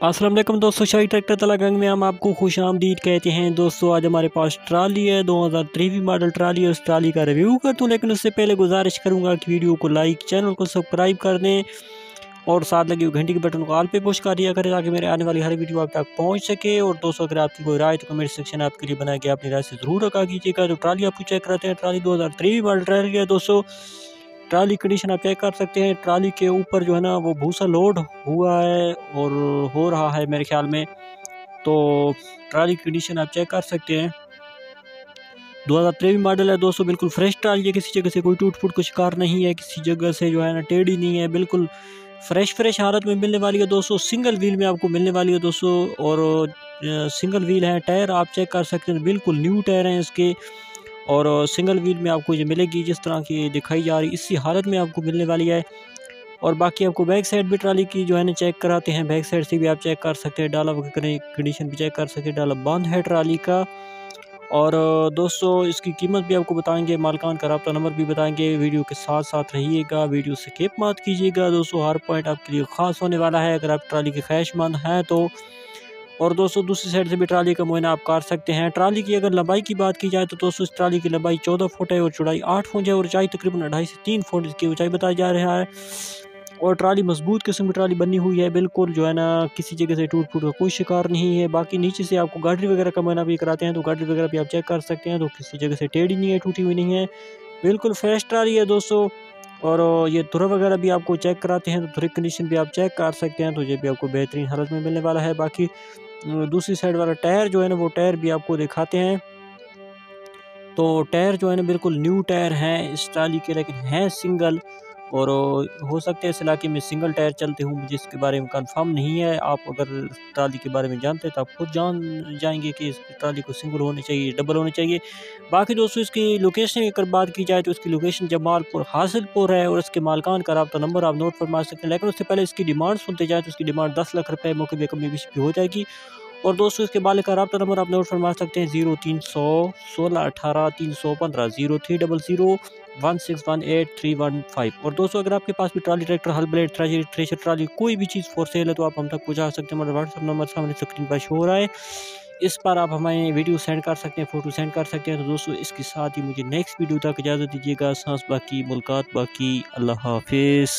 असलम दोस्तों, शाही ट्रैक्टर तलागंग में हम आपको खुश आमदीद कहते हैं। दोस्तों, आज हमारे पास ट्राली है 2003 मॉडल ट्राली है, उस ट्राली का रिव्यू कर दूँ लेकिन उससे पहले गुजारिश करूँगा कि वीडियो को लाइक, चैनल को सब्सक्राइब कर दें और साथ लगे घंटी के बटन को आल पे पुश कर दिया करें, ताकि मेरे आने वाली हर वीडियो आप तक पहुँच सके। और दोस्तों, अगर आपकी कोई राय तो कमेंट सेक्शन आपके लिए बना के अपनी राय से ज़रूर रखा कीजिएगा। तो ट्राली आपको चेक करते हैं, ट्राली दो हज़ार मॉडल ट्राली है। दोस्तों ट्राली कंडीशन आप चेक कर सकते हैं। ट्राली के ऊपर जो है ना, वो भूसा लोड हुआ है और हो रहा है मेरे ख्याल में। तो ट्राली कंडीशन आप चेक कर सकते हैं। दो हज़ार तेईस मॉडल है दोस्तों, बिल्कुल फ्रेश ट्राली है। किसी जगह से कोई टूट फूट का शिकार नहीं है। किसी जगह से जो है ना, टेढ़ी नहीं है। बिल्कुल फ्रेश फ्रेश हालत में मिलने वाली है दोस्तों। सिंगल व्हील में आपको मिलने वाली है दोस्तों। और सिंगल व्हील है, टायर आप चेक कर सकते हैं। बिल्कुल न्यू टायर हैं इसके। और सिंगल व्हील में आपको ये मिलेगी जिस तरह की दिखाई जा रही, इसी हालत में आपको मिलने वाली है। और बाकी आपको बैक साइड भी ट्राली की जो है ना चेक कराते हैं। बैक साइड से भी आप चेक कर सकते हैं। डाला कंडीशन भी चेक कर सकते हैं। डाला बंद है ट्राली का। और दोस्तों, इसकी कीमत भी आपको बताएँगे। मालकान का रबता नंबर भी बताएँगे। वीडियो के साथ साथ रहिएगा। वीडियो से केप मत कीजिएगा। दोस्तों, हर पॉइंट आपके लिए ख़ास होने वाला है। अगर आप ट्राली के ख्वाहिशमंद हैं तो और दोस्तों, दूसरी साइड से भी ट्राली का मुआयना आप कर सकते हैं। ट्राली की अगर लंबाई की बात की जाए तो दोस्तों, इस ट्राली की लंबाई चौदह फुट है और चौड़ाई आठ फुट है और ऊंचाई तकरीबन अढ़ाई से तीन फुट इसकी ऊंचाई बताया जा रहा है। और ट्राली मज़बूत किस्म की ट्राली बनी हुई है, बिल्कुल जो है ना, किसी जगह से टूट फूट का कोई शिकार नहीं है। बाकी नीचे से आपको गाड़ी वगैरह का मुआयना भी कराते हैं तो गाड़ी वगैरह भी आप चेक कर सकते हैं तो किसी जगह से टेढ़ी नहीं है, टूटी हुई नहीं है। बिल्कुल फ्रेश ट्राली है दोस्तों, और ये धुरा वगैरह भी आपको चेक कराते हैं तो धुरी कंडीशन भी आप चेक कर सकते हैं तो ये भी आपको बेहतरीन हालत में मिलने वाला है। बाकी दूसरी साइड वाला टायर जो है ना, वो टायर भी आपको दिखाते हैं। तो टायर जो है ना, बिल्कुल न्यू टायर हैं, इस ट्राली के लेकिन हैं सिंगल। और हो सकता है इस इलाके में सिंगल टायर चलते हूँ इसके बारे में कंफर्म नहीं है। आप अगर ट्राली के बारे में जानते हैं तो आप खुद जान, जाएँगे कि इस ट्राली को सिंगल होनी चाहिए डबल होनी चाहिए। बाकी दोस्तों, इसकी लोकेशन की अगर बात की जाए तो इसकी लोकेशन जमालपुर, हासिलपुर है, और इसके मालकान का रबता नंबर आप नोट फरमा सकते हैं। लेकिन उससे पहले इसकी डिमांड सुनते जाए तो इसकी डिमांड दस लाख रुपये मौके में कमी भी हो जाएगी। और दोस्तों, इसके बाल का रबा नंबर आप नोट फरमा सकते हैं ज़ीरो तीन सौ सोलह अठारह तीन सौ पंद्रह, zero three double zero one six one eight three one five. और दोस्तों, अगर आपके पास भी ट्राली, ट्रैक्टर, हल ब्लेड, थ्रेशर ट्राली कोई भी चीज़ फॉर सेल है तो आप हम तक पहुँचा सकते हैं। हमारा व्हाट्सअप नंबर सामने स्क्रीन पर शो रहा है। इस पर आप हमें वीडियो सेंड कर सकते हैं फ़ोटो सेंड कर सकते हैं। तो दोस्तों, इसके साथ ही मुझे नेक्स्ट वीडियो तक इजाज़त दीजिएगा। सांस बाकी, मुलाकात बाकी, अल्लाह हाफिज़।